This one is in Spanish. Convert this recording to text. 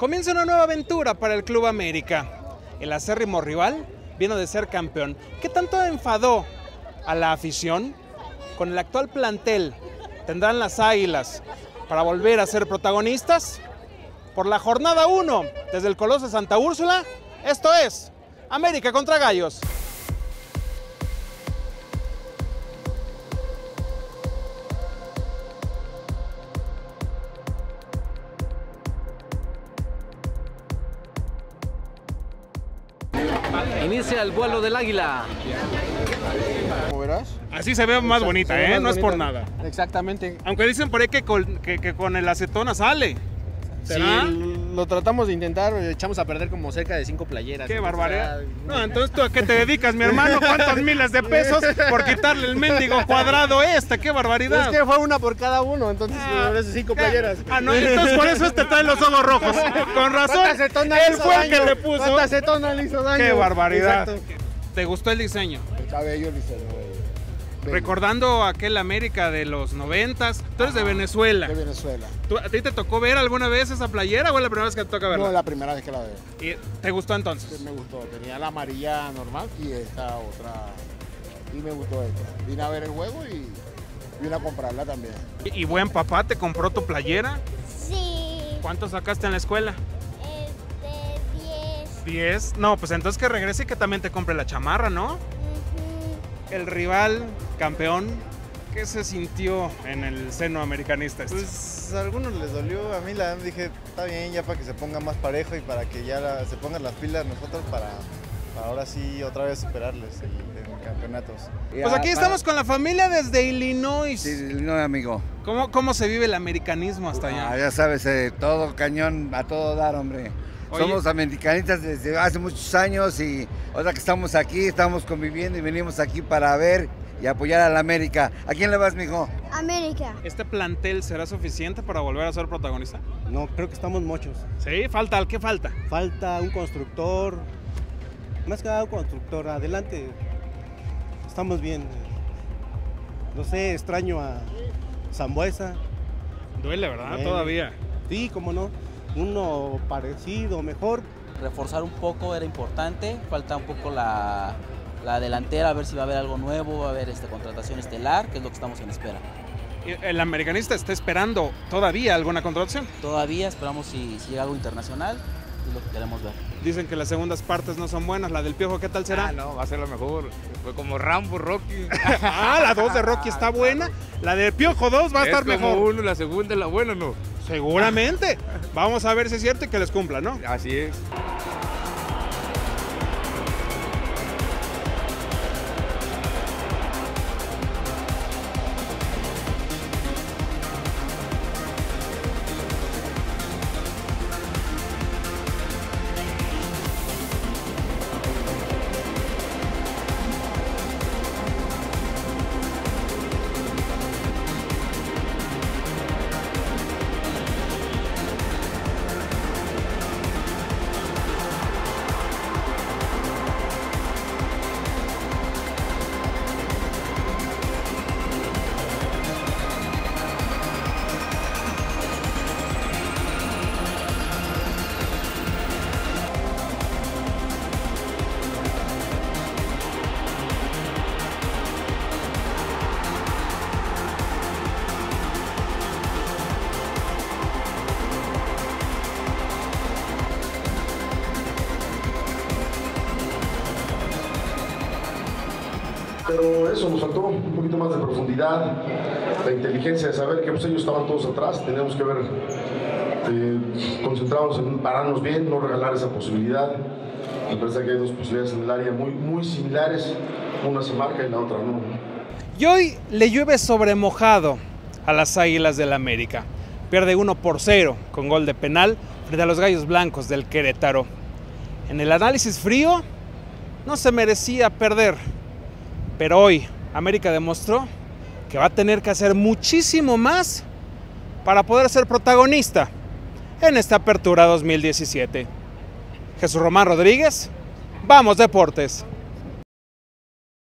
Comienza una nueva aventura para el Club América. El acérrimo rival viene de ser campeón. ¿Qué tanto enfadó a la afición? Con el actual plantel, ¿tendrán las águilas para volver a ser protagonistas? Por la jornada 1, desde el Coloso de Santa Úrsula, esto es América contra Gallos. Inicia el vuelo del águila. Como verás. Así se ve más bonita, ve ¿eh? más No es por nada. Exactamente. Aunque dicen por ahí que con, que- que con el acetona sale. Sí, ¿Será? Lo tratamos de intentar, echamos a perder como cerca de cinco playeras. Qué barbaridad. ya- No, entonces tú a qué te dedicas, mi hermano? ¿Cuántos miles de pesos por quitarle el mendigo cuadrado este? ¡Qué barbaridad! Es que fue una por cada uno, entonces Ah, por eso cinco ¿qué? playeras. Ah, no, entonces por eso este trae los ojos rojos. Con razón, ¿Cuánta acetona él fue el que daño? le puso. ¿Cuánta acetona le hizo daño? ¡Qué barbaridad! Exacto. ¿Te gustó el diseño? El cabello le hizo Recordando aquel América de los noventas, tú eres de Venezuela. De Venezuela. ¿Tú- ¿A ti te tocó ver alguna vez esa playera o es la primera vez que te toca No, verla? es la primera vez que la veo. ¿Y ¿Te gustó entonces? Me gustó. Tenía la amarilla normal y esta otra. Y me gustó esta. Vine a ver el juego y vine a comprarla también. ¿Y y buen papá te compró tu playera? Sí, ¿Cuánto sacaste en la escuela? este 10. ¿10? No, pues entonces que regrese y que también te compre la chamarra, ¿no? El rival campeón, ¿qué se sintió en el seno americanista? este? Pues a algunos les dolió, a mí la dije, está bien ya para que se ponga más parejo y para que ya la- se pongan las pilas nosotros para, para ahora sí otra vez superarles el- en campeonatos. Pues aquí estamos con la familia desde Illinois. Sí, no, amigo. ¿Cómo, ¿Cómo se vive el americanismo hasta Ah, allá? ya sabes, eh, todo cañón, a todo dar, hombre. Oye. Somos americanistas desde hace muchos años y ahora que estamos aquí, estamos conviviendo y venimos aquí para ver y apoyar a la América. ¿A quién le vas, mijo? América. ¿Este plantel será suficiente para volver a ser protagonista? No, creo que estamos muchos. Sí, falta, ¿qué falta? Falta un constructor, más que nada un constructor. Adelante, estamos bien. No sé, extraño a Zambuesa. Duele, ¿verdad? Duele. Todavía. Sí, cómo no. Uno parecido, mejor. Reforzar un poco era importante. Falta un poco la, la delantera, a ver si va a haber algo nuevo, va a haber este, contratación estelar, que es lo que estamos en espera. ¿Y ¿El americanista está esperando todavía alguna contratación? Todavía esperamos si, si llega algo internacional, es lo que queremos ver. Dicen que las segundas partes no son buenas. La del Piojo, ¿qué tal será? Ah, no, va a ser la mejor. Fue como Rambo, Rocky. Ah, la 2 de Rocky está buena. La del Piojo 2 va a Es estar como mejor. uno, la segunda es la buena, ¿no? Seguramente. Vamos a ver si es cierto y que les cumpla, ¿no? Así es. Pero eso nos faltó un poquito más de profundidad, la inteligencia de saber que pues, ellos estaban todos atrás, teníamos que ver, eh, concentrarnos en pararnos bien, no regalar esa posibilidad. Me parece que hay dos posibilidades en el área muy, muy similares, una se marca y la otra no. Y hoy le llueve sobre mojado a las Águilas del América. Pierde 1 por 0 con gol de penal frente a los Gallos Blancos del Querétaro. En el análisis frío, no se merecía perder. Pero hoy América demostró que va a tener que hacer muchísimo más para poder ser protagonista en esta apertura 2017. Jesús Román Rodríguez, vamos Deportes.